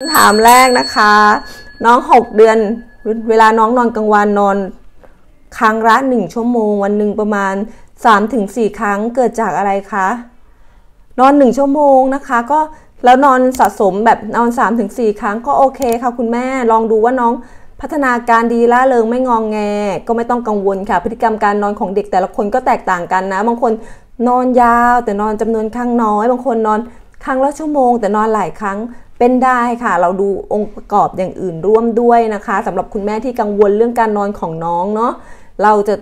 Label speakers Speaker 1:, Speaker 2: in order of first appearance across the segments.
Speaker 1: คำถามแรกนะคะ น้องหกเดือน เวลาน้องนอนกลางวันนอน ครั้งละหนึ่งชั่วโมง วันหนึ่งประมาณสามถึงสี่ครั้งเกิดจากอะไรคะ นอนหนึ่งชั่วโมงนะคะ ก็แล้วนอนสะสมแบบนอน3าถึงสครั้งก็โอเคค่ะคุณแม่ลองดูว่าน้องพัฒนาการดีล่าเริงไม่งองแง ก็ไม่ต้องกังวลค่ะ พฤติกรรมการนอนของเด็กแต่ละคนก็แตกต่างกันนะ บางคนนอนยาวแต่นอนจำนวนครั้งน้อย บางคนนอนครั้งละชั่วโมง แต่นอนหลายครั้ง เป็นได้ค่ะ เราดูองค์ประกอบอย่างอื่นร่วมด้วยนะคะสำหรับคุณแม่ที่กังวลเรื่องการนอนของน้องเนาะเราจะ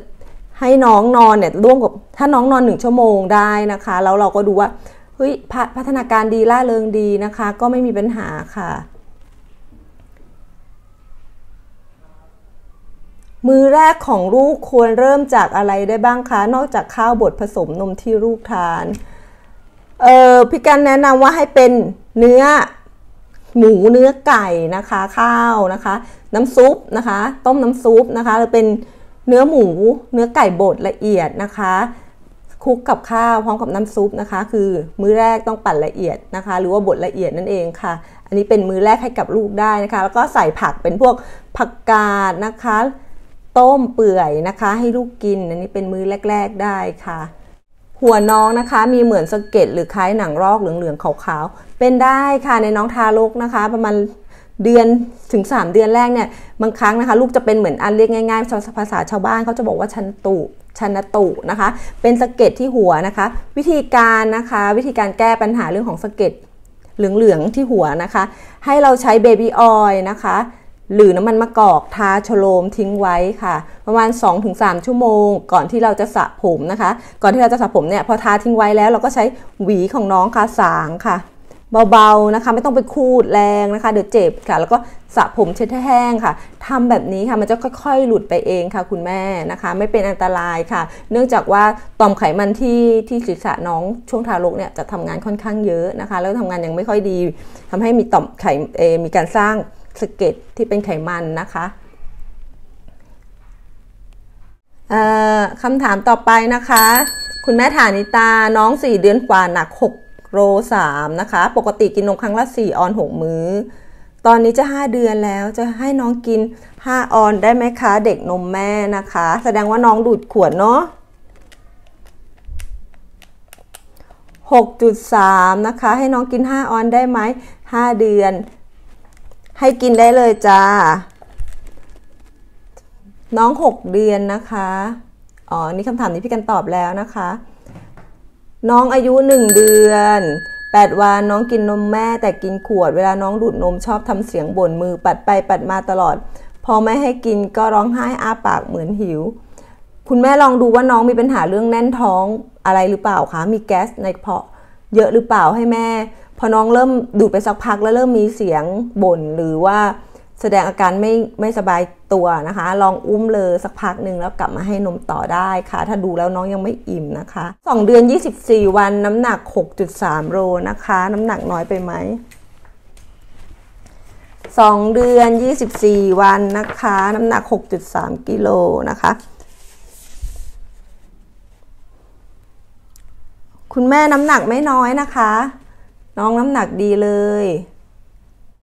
Speaker 1: ให้น้องนอนเนี่ยร่วมกับถ้าน้องนอนหนึ่งชั่วโมงได้นะคะ แล้วเราก็ดูว่าเฮ้ยพพัฒนาการดีล่าเริงดีนะคะ ก็ไม่มีปัญหาค่ะ มือแรกของลูกควรเริ่มจากอะไรได้บ้างคะ นอกจากข้าวบดผสมนมที่ลูกทาน เออพี่กันแนะนำว่าให้เป็นเนื้อ หมูเนื้อไก่นะคะ ข้าวนะคะ น้ำซุปนะคะ ต้มน้ำซุปนะคะหรือเป็นเนื้อหมู เนื้อไก่บดละเอียดนะคะคลุกกับข้าวพร้อมกับน้ำซุปนะคะ คือมื้อแรกต้องปั่นละเอียดนะคะ หรือว่าบดละเอียดนั่นเองค่ะ อันนี้เป็นมื้อแรกให้กับลูกได้นะคะ แล้วก็ใส่ผักเป็นพวกผักกาดนะคะ ต้มเปื่อยนะคะ ให้ลูกกิน อันนี้เป็นมื้อแรก ๆได้ค่ะ หัวน้องนะคะมีเหมือนสะเก็ดหรือคล้ายหนังลอกเหลืองๆขาวๆเป็นได้ค่ะในน้องทารกนะคะ ประมาณเดือนถึง 3 เดือนแรกเนี่ยบางครั้งนะคะ ลูกจะเป็นเหมือนอันเรียกง่ายๆภาษาชาวบ้านเขาจะบอกว่าชันตุชันตุนะคะ เป็นสะเก็ดที่หัวนะคะ วิธีการนะคะ วิธีการแก้ปัญหาเรื่องของสะเก็ดเหลืองๆที่หัวนะคะ ให้เราใช้ baby oil นะคะ หรือน้ำมันมะกอกทาชโลมทิ้งไว้ค่ะ ประมาณ 2-3 ชั่วโมง ก่อนที่เราจะสระผมนะคะ ก่อนที่เราจะสระผมเนี่ยพอทาทิ้งไว้แล้วเราก็ใช้หวีของน้องค่ะสางค่ะเบาๆนะคะ ไม่ต้องไปคูดแรงนะคะ เดี๋ยวเจ็บค่ะ แล้วก็สระผมเช็ดแห้งค่ะทำแบบนี้ค่ะมันจะค่อยๆ หลุดไปเองค่ะ คุณแม่นะคะ ไม่เป็นอันตรายค่ะ เนื่องจากว่าต่อมไขมันที่ที่ศีรษะน้องช่วงทารกเนี่ยจะทำงานค่อนข้างเยอะนะคะ แล้วทำงานยังไม่ค่อยดีทำให้มีต่อมไขเอมีการสร้าง สเก็ตที่เป็นไขมันนะคะคำถามต่อไปนะคะ คุณแม่ฐานิตาน้อง 4 เดือนกว่าหนัก 6โร3นะคะ ปกติกินนมครั้งละ 4 ออน 6 มื้อ ตอนนี้จะ 5 เดือนแล้วจะให้น้องกิน 5 ออนได้ไหมคะ เด็กนมแม่นะคะ แสดงว่าน้องดูดขวดเนาะ6.3 นะคะ ให้น้องกิน 5 ออนได้ไหม 5 เดือน ให้กินได้เลยจ้า น้อง 6 เดือนนะคะ อ๋อ นี่คำถามนี้พี่กันตอบแล้วนะคะ น้องอายุหนึ่งเดือนแปดวันน้องกินนมแม่แต่กินขวด เวลาน้องดูดนมชอบทำเสียงบ่นมือปัดไปปัดมาตลอด พอไม่ให้กินก็ร้องไห้อ้าปากเหมือนหิว คุณแม่ลองดูว่าน้องมีปัญหาเรื่องแน่นท้องอะไรหรือเปล่าคะ มีแก๊สในกระเพาะ เยอะหรือเปล่าให้แม่ พอน้องเริ่มดูดไปสักพักแล้วเริ่มมีเสียงบ่นหรือว่าแสดงอาการไม่ไม่สบายตัวนะคะ ลองอุ้มเลยสักพักหนึ่งแล้วกลับมาให้นมต่อได้ค่ะ ถ้าดูแล้วน้องยังไม่อิ่มนะคะ 2 เดือน 24 วันน้ำหนัก 6.3 โลนะคะ น้ำหนักน้อยไปไหม 2 เดือน 24 วันนะคะ น้ำหนัก 6.3 กิโลนะคะ คุณแม่น้ำหนักไม่น้อยนะคะ น้องน้ำหนักดีเลย